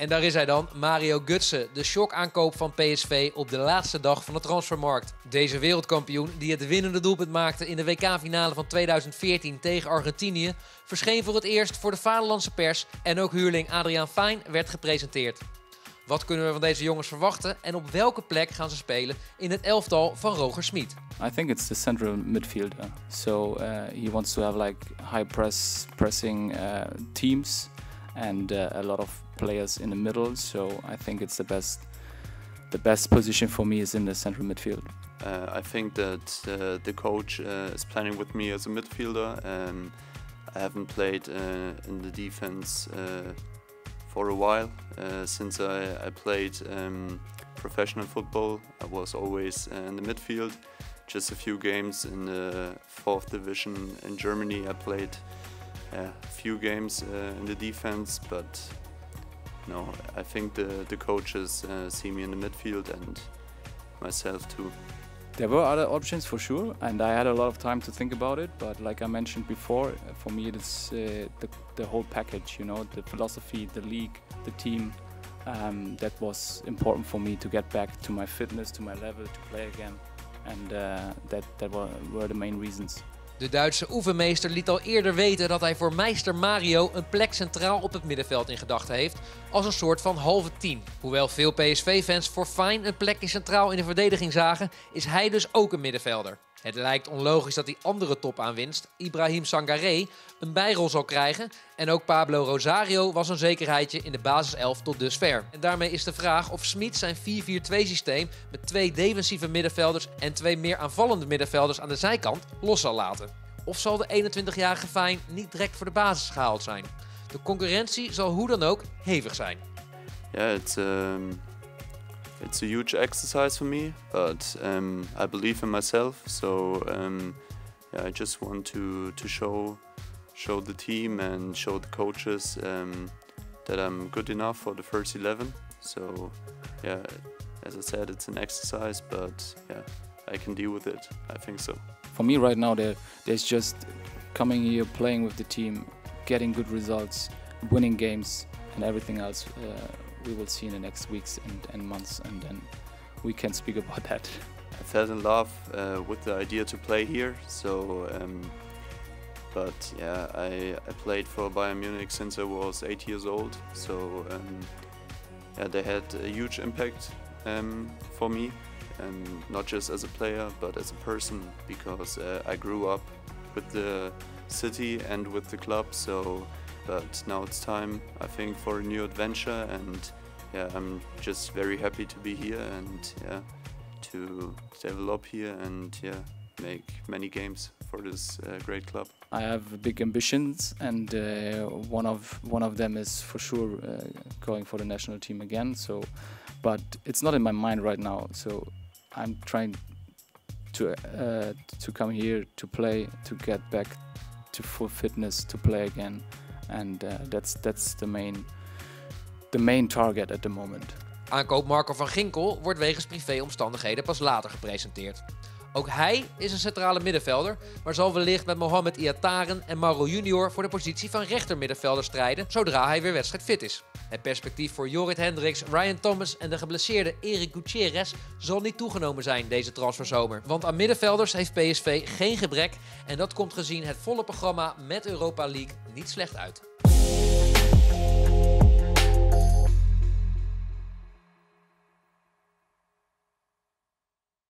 En daar is hij dan, Mario Gutsen, de shockaankoop van PSV op de laatste dag van de transfermarkt. Deze wereldkampioen, die het winnende doelpunt maakte in de WK-finale van 2014 tegen Argentinië, verscheen voor het eerst voor de vaderlandse pers en ook huurling Adriaan Fijn werd gepresenteerd. Wat kunnen we van deze jongens verwachten en op welke plek gaan ze spelen in het elftal van Roger Smit? I think it's the central midfielder. So uh, he wants to have like high press pressing uh, teams and uh, a lot of players in the middle. So I think it's the best. The best position for me is in the central midfield. Uh, I think that uh, the coach uh, is planning with me as a midfielder. Um, I haven't played uh, in the defense uh, for a while. Uh, since I, I played um, professional football, I was always in the midfield. Just a few games in the fourth division in Germany, I played a few games in the defense, but no, I think the, the coaches uh, see me in the midfield and myself too. There were other options for sure, and I had a lot of time to think about it. But like I mentioned before, for me it is uh, the, the whole package. You know, the philosophy, the league, the team. Um, that was important for me to get back to my fitness, to my level, to play again, and uh, that that were, were the main reasons. De Duitse oefenmeester liet al eerder weten dat hij voor Meister Mario een plek centraal op het middenveld in gedachten heeft, als een soort van halve tien. Hoewel veel PSV-fans voor Fijn een plekje centraal in de verdediging zagen, is hij dus ook een middenvelder. Het lijkt onlogisch dat die andere topaanwinst, Ibrahim Sangaré, een bijrol zal krijgen. En ook Pablo Rosario was een zekerheidje in de basiself tot dusver. En daarmee is de vraag of Smit zijn 4-4-2 systeem met twee defensieve middenvelders en twee meer aanvallende middenvelders aan de zijkant los zal laten. Of zal de 21-jarige Fijn niet direct voor de basis gehaald zijn? De concurrentie zal hoe dan ook hevig zijn. Yeah, it's um, it's a huge exercise for me, but um, I believe in myself. So um, yeah, I just want to to show show the team and show the coaches um, that I'm good enough for the first eleven. So yeah, as I said, it's an exercise, but yeah, I can deal with it. I think so. For me right now, there, there's just coming here, playing with the team, getting good results, winning games, and everything else. Uh, we will see in the next weeks and, and months, and then we can speak about that. I fell in love uh, with the idea to play here. So, um, but yeah, I, I played for Bayern Munich since I was eight years old. So um, yeah, they had a huge impact um, for me, and not just as a player, but as a person, because uh, I grew up with the city and with the club. So, but now it's time, I think, for a new adventure, and yeah, I'm just very happy to be here and yeah to develop here and yeah make many games for this uh, great club. I have big ambitions, and uh, one of one of them is for sure uh, going for the national team again. So, but it's not in my mind right now. So, I'm trying to uh, to come here to play, to get back to full fitness, to play again, and uh, that's that's the main the main target at the moment. Aankoop Marco van Ginkel wordt wegens privéomstandigheden pas later gepresenteerd. Ook hij is een centrale middenvelder, maar zal wellicht met Mohamed Iataren en Mauro Junior voor de positie van rechtermiddenvelder strijden zodra hij weer wedstrijdfit is. Het perspectief voor Jorrit Hendricks, Ryan Thomas en de geblesseerde Eric Gutierrez zal niet toegenomen zijn deze transferzomer. Want aan middenvelders heeft PSV geen gebrek en dat komt gezien het volle programma met Europa League niet slecht uit.